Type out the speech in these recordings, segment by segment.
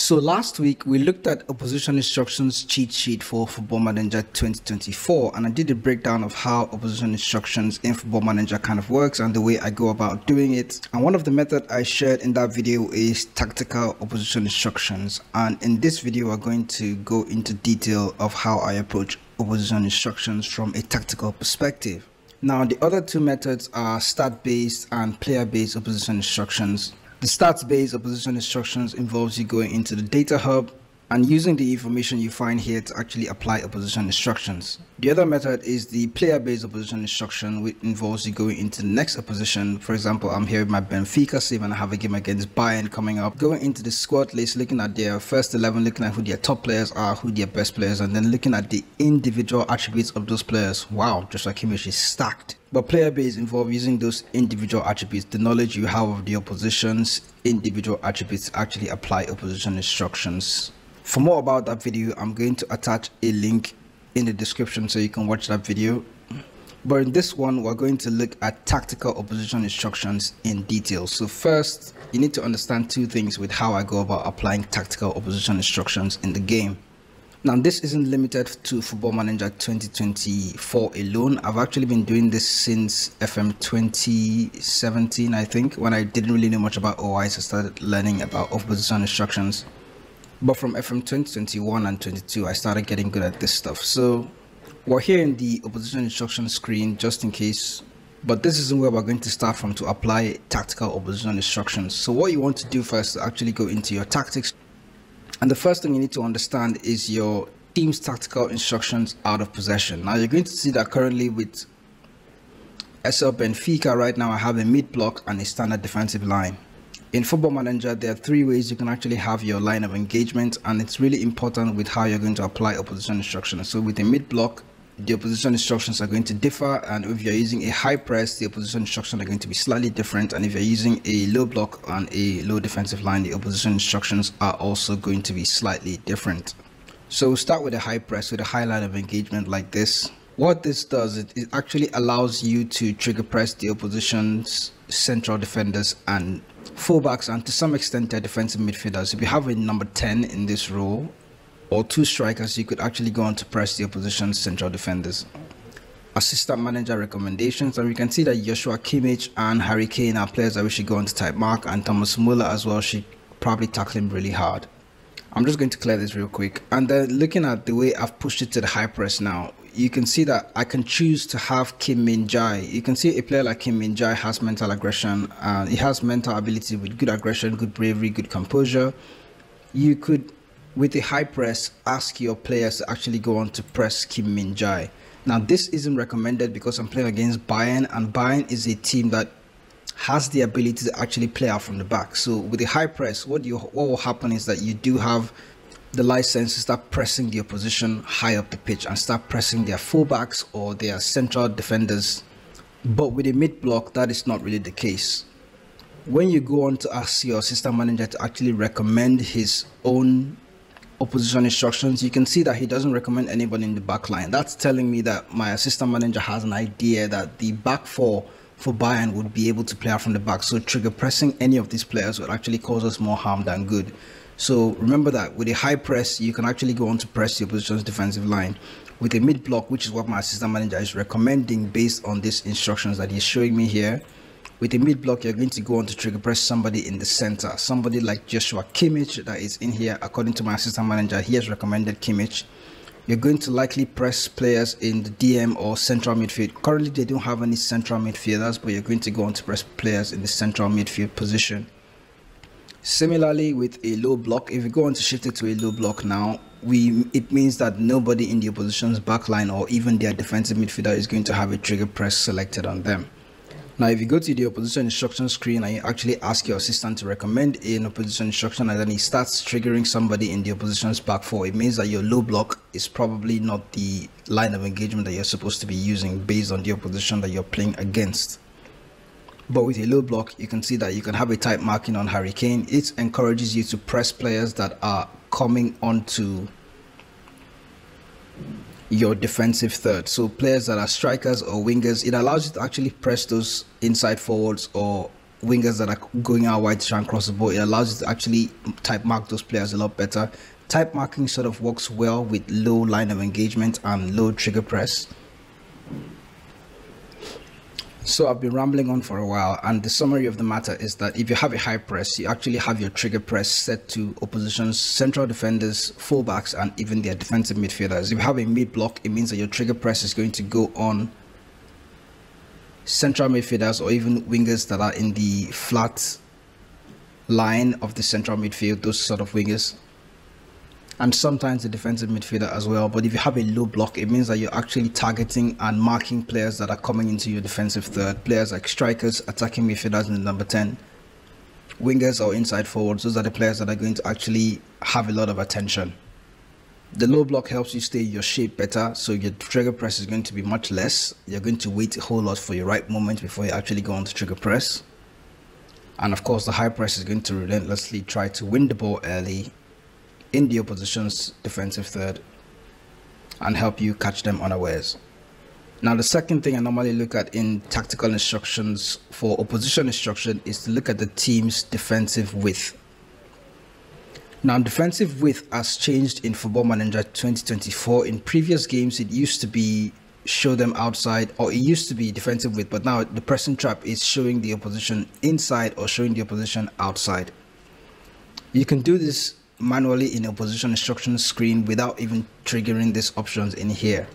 So last week we looked at opposition instructions cheat sheet for Football Manager 2024 and I did a breakdown of how opposition instructions in Football Manager kind of works and the way I go about doing it. And one of the method I shared in that video is tactical opposition instructions and in this video we're going to go into detail of how I approach opposition instructions from a tactical perspective. Now the other two methods are stat based and player based opposition instructions. The stats-based opposition instructions involves you going into the data hub and using the information you find here to actually apply opposition instructions. The other method is the player-based opposition instruction which involves you going into the next opposition. For example, I'm here with my Benfica save and I have a game against Bayern coming up. Going into the squad list, looking at their first 11, looking at who their top players are, who their best players, are, and then looking at the individual attributes of those players. Wow, Joshua Kimmich is stacked. But player base involve using those individual attributes, the knowledge you have of the opposition's individual attributes actually apply opposition instructions. For more about that video, I'm going to attach a link in the description so you can watch that video. But in this one, we're going to look at tactical opposition instructions in detail. So first, you need to understand two things with how I go about applying tactical opposition instructions in the game. Now, this isn't limited to Football Manager 2024 alone. I've actually been doing this since FM 2017, I think, when I didn't really know much about OIs. I started learning about opposition instructions. But from FM 2021 and 22, I started getting good at this stuff. So we're here in the opposition instruction screen just in case but this isn't where we're going to start from to apply tactical opposition instructions. So what you want to do first is actually go into your tactics and the first thing you need to understand is your team's tactical instructions out of possession. Now you're going to see that currently with SL Benfica right now I have a mid block and a standard defensive line. In Football Manager there are three ways you can actually have your line of engagement and it's really important with how you're going to apply opposition instructions. So with a mid block the opposition instructions are going to differ and if you're using a high press the opposition instructions are going to be slightly different. And if you're using a low block and a low defensive line the opposition instructions are also going to be slightly different. So start with a high press with a high line of engagement like this what this does it, it actually allows you to trigger press the opposition's central defenders and fullbacks and to some extent their defensive midfielders if you have a number 10 in this role or two strikers, you could actually go on to press the opposition's central defenders. Assistant manager recommendations, and we can see that Joshua Kimmich and Harry Kane are players that we should go on to tight mark, and Thomas Muller as well should probably tackle him really hard. I'm just going to clear this real quick. And then looking at the way I've pushed it to the high press now, you can see that I can choose to have Kim Min Jae. You can see a player like Kim Min Jae has mental aggression. Uh, he has mental ability with good aggression, good bravery, good composure. You could with a high press, ask your players to actually go on to press Kim Min Jae. Now, this isn't recommended because I'm playing against Bayern, and Bayern is a team that has the ability to actually play out from the back. So, with a high press, what you what will happen is that you do have the license to start pressing the opposition high up the pitch and start pressing their fullbacks or their central defenders. But with a mid block, that is not really the case. When you go on to ask your assistant manager to actually recommend his own opposition instructions, you can see that he doesn't recommend anybody in the back line. That's telling me that my assistant manager has an idea that the back four for Bayern would be able to play out from the back. So trigger pressing any of these players would actually cause us more harm than good. So remember that with a high press, you can actually go on to press the opposition's defensive line. With a mid block, which is what my assistant manager is recommending based on these instructions that he's showing me here, with a mid block, you're going to go on to trigger press somebody in the center. Somebody like Joshua Kimmich that is in here. According to my assistant manager, he has recommended Kimmich. You're going to likely press players in the DM or central midfield. Currently, they don't have any central midfielders, but you're going to go on to press players in the central midfield position. Similarly, with a low block, if you go on to shift it to a low block now, we it means that nobody in the opposition's backline or even their defensive midfielder is going to have a trigger press selected on them. Now, if you go to the opposition instruction screen and you actually ask your assistant to recommend an opposition instruction and then he starts triggering somebody in the opposition's back four, it means that your low block is probably not the line of engagement that you're supposed to be using based on the opposition that you're playing against. But with a low block, you can see that you can have a tight marking on Harry Kane. It encourages you to press players that are coming onto your defensive third. So players that are strikers or wingers, it allows you to actually press those inside forwards or wingers that are going out wide to try and cross the ball. It allows you to actually tight mark those players a lot better. Tight marking sort of works well with low line of engagement and low trigger press. So I've been rambling on for a while, and the summary of the matter is that if you have a high press, you actually have your trigger press set to opposition's central defenders, fullbacks, and even their defensive midfielders. If you have a mid block, it means that your trigger press is going to go on central midfielders or even wingers that are in the flat line of the central midfield, those sort of wingers and sometimes the defensive midfielder as well. But if you have a low block, it means that you're actually targeting and marking players that are coming into your defensive third. Players like strikers, attacking midfielders in the number 10, wingers or inside forwards. Those are the players that are going to actually have a lot of attention. The low block helps you stay your shape better, so your trigger press is going to be much less. You're going to wait a whole lot for your right moment before you actually go on to trigger press. And of course, the high press is going to relentlessly try to win the ball early in the opposition's defensive third and help you catch them unawares. Now, the second thing I normally look at in tactical instructions for opposition instruction is to look at the team's defensive width. Now, defensive width has changed in Football Manager 2024. In previous games, it used to be show them outside, or it used to be defensive width, but now the pressing trap is showing the opposition inside or showing the opposition outside. You can do this manually in opposition instruction screen without even triggering these options in here.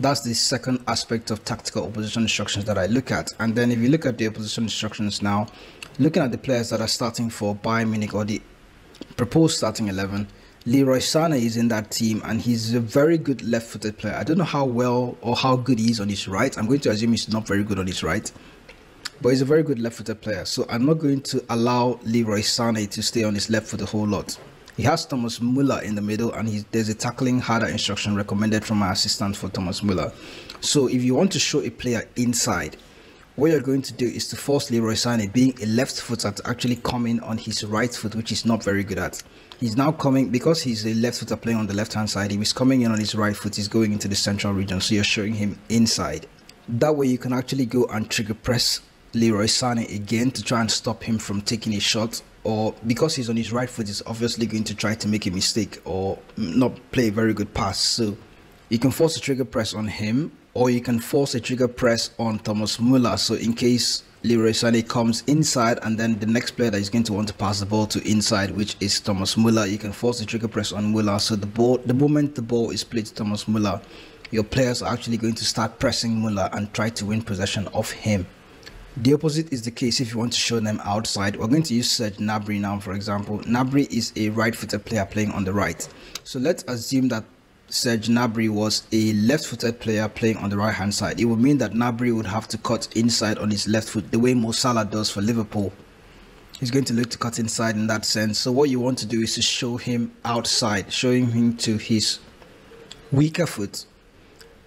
That's the second aspect of tactical opposition instructions that I look at. And then if you look at the opposition instructions now, looking at the players that are starting for Bayern Munich or the proposed starting 11, Leroy Sané is in that team and he's a very good left-footed player. I don't know how well or how good he is on his right. I'm going to assume he's not very good on his right. But he's a very good left-footed player. So I'm not going to allow Leroy Sané to stay on his left foot a whole lot. He has Thomas Muller in the middle, and there's a tackling harder instruction recommended from my assistant for Thomas Muller. So if you want to show a player inside, what you're going to do is to force Leroy Sané, being a left footer, to actually come in on his right foot, which he's not very good at. He's now coming because he's a left footer playing on the left hand side. If he's coming in on his right foot, he's going into the central region. So you're showing him inside. That way, you can actually go and trigger press Leroy Sané again to try and stop him from taking a shot or because he's on his right foot, he's obviously going to try to make a mistake or not play a very good pass. So you can force a trigger press on him, or you can force a trigger press on Thomas Muller. So in case Leroy Sané comes inside and then the next player that is going to want to pass the ball to inside, which is Thomas Muller, you can force a trigger press on Muller. So the ball, the moment the ball is played to Thomas Muller, your players are actually going to start pressing Muller and try to win possession of him. The opposite is the case if you want to show them outside. We're going to use Serge Gnabry now, for example. Gnabry is a right-footed player playing on the right. So let's assume that Serge Gnabry was a left-footed player playing on the right-hand side. It would mean that Gnabry would have to cut inside on his left foot, the way Mo Salah does for Liverpool. He's going to look to cut inside in that sense. So what you want to do is to show him outside, showing him to his weaker foot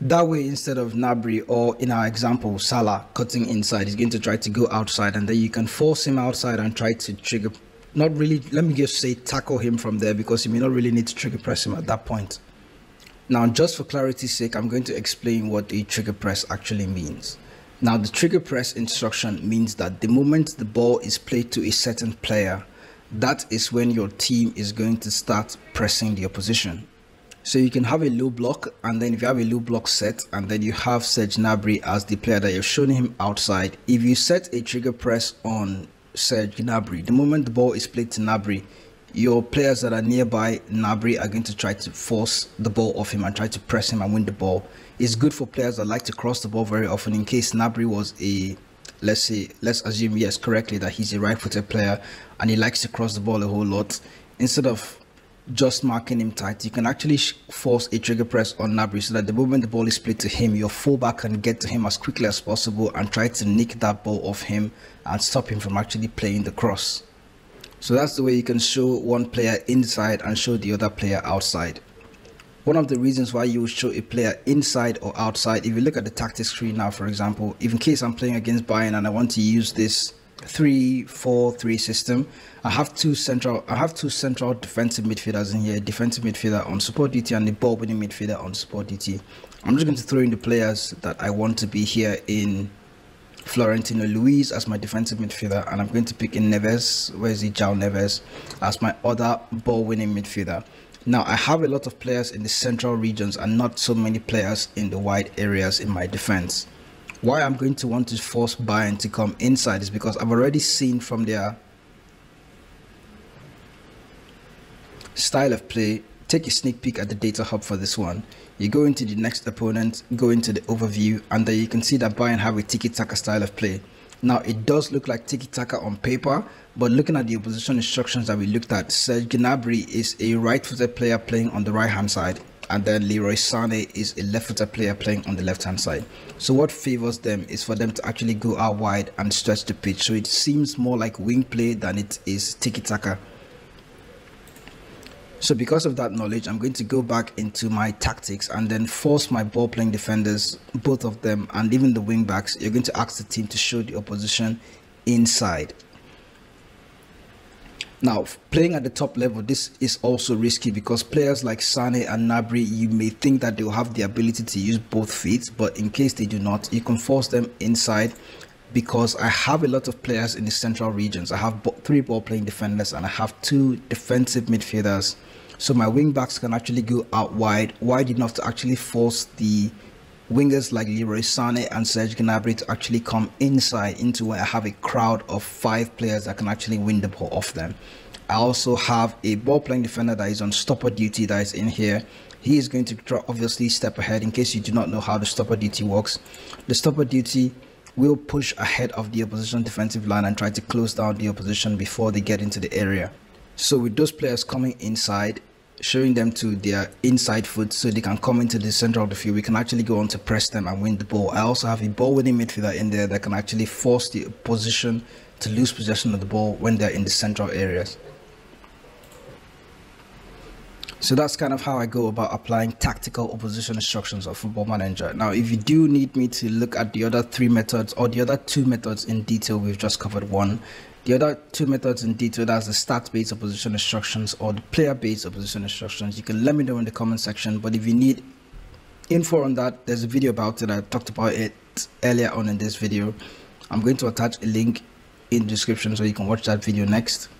that way, instead of Gnabry or in our example, Salah cutting inside, he's going to try to go outside, and then you can force him outside and try to trigger. Not really, let me just say tackle him from there because you may not really need to trigger press him at that point. Now, just for clarity's sake, I'm going to explain what a trigger press actually means. Now, the trigger press instruction means that the moment the ball is played to a certain player, that is when your team is going to start pressing the opposition. So you can have a low block and then if you have a low block set and then you have Serge Gnabry as the player that you're showing him outside. If you set a trigger press on Serge Gnabry, the moment the ball is played to Gnabry, your players that are nearby Gnabry are going to try to force the ball off him and try to press him and win the ball. It's good for players that like to cross the ball very often in case Gnabry was a let's say let's assume yes correctly that he's a right-footed player and he likes to cross the ball a whole lot instead of just marking him tight, you can actually force a trigger press on Gnabry so that the moment the ball is played to him, your fullback can get to him as quickly as possible and try to nick that ball off him and stop him from actually playing the cross. So that's the way you can show one player inside and show the other player outside. One of the reasons why you show a player inside or outside, if you look at the tactics screen now, for example, if in case I'm playing against Bayern and I want to use this three four three system. I have two central I have two central defensive midfielders in here, defensive midfielder on support duty and the ball winning midfielder on support duty. I'm just going to throw in the players that I want to be here in Florentino Luis as my defensive midfielder, and I'm going to pick in Neves, where is he, João Neves, as my other ball-winning midfielder. Now, I have a lot of players in the central regions and not so many players in the wide areas in my defense. Why I'm going to want to force Bayern to come inside is because I've already seen from their style of play take a sneak peek at the data hub for this one. You go into the next opponent, go into the overview, and then you can see that Bayern have a tiki-taka style of play. Now, it does look like tiki-taka on paper, but looking at the opposition instructions that we looked at, Serge Gnabry is a right-footed player playing on the right-hand side, and then Leroy Sané is a left-footed player playing on the left-hand side. So what favors them is for them to actually go out wide and stretch the pitch. So it seems more like wing play than it is tiki-taka. So because of that knowledge, I'm going to go back into my tactics and then force my ball playing defenders, both of them, and even the wing backs. You're going to ask the team to show the opposition inside. Now, playing at the top level, this is also risky because players like Sane and Gnabry, you may think that they'll have the ability to use both feet, but in case they do not, you can force them inside because I have a lot of players in the central regions. I have three ball playing defenders and I have two defensive midfielders so my wing backs can actually go out wide, wide enough to actually force the wingers like Leroy Sané and Serge Gnabry to actually come inside into where I have a crowd of five players that can actually win the ball off them. I also have a ball playing defender that is on stopper duty that is in here. He is going to obviously step ahead in case you do not know how the stopper duty works. The stopper duty will push ahead of the opposition defensive line and try to close down the opposition before they get into the area. So with those players coming inside, showing them to their inside foot so they can come into the center of the field. We can actually go on to press them and win the ball. I also have a ball winning midfielder in there that can actually force the opposition to lose possession of the ball when they're in the central areas. So that's kind of how I go about applying tactical opposition instructions of Football Manager. Now, if you do need me to look at the other three methods or the other two methods in detail, we've just covered one. The other two methods in detail, that's the stat-based opposition instructions or the player-based opposition instructions. You can let me know in the comment section. But if you need info on that, there's a video about it. I talked about it earlier on in this video. I'm going to attach a link in the description so you can watch that video next.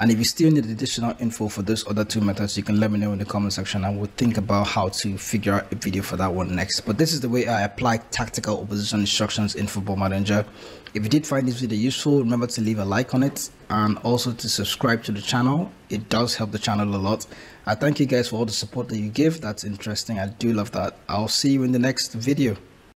And if you still need additional info for those other two methods, you can let me know in the comment section and we'll think about how to figure out a video for that one next. But this is the way I apply tactical opposition instructions in Football Manager. If you did find this video useful, remember to leave a like on it and also to subscribe to the channel. It does help the channel a lot. I thank you guys for all the support that you give. That's interesting. I do love that. I'll see you in the next video.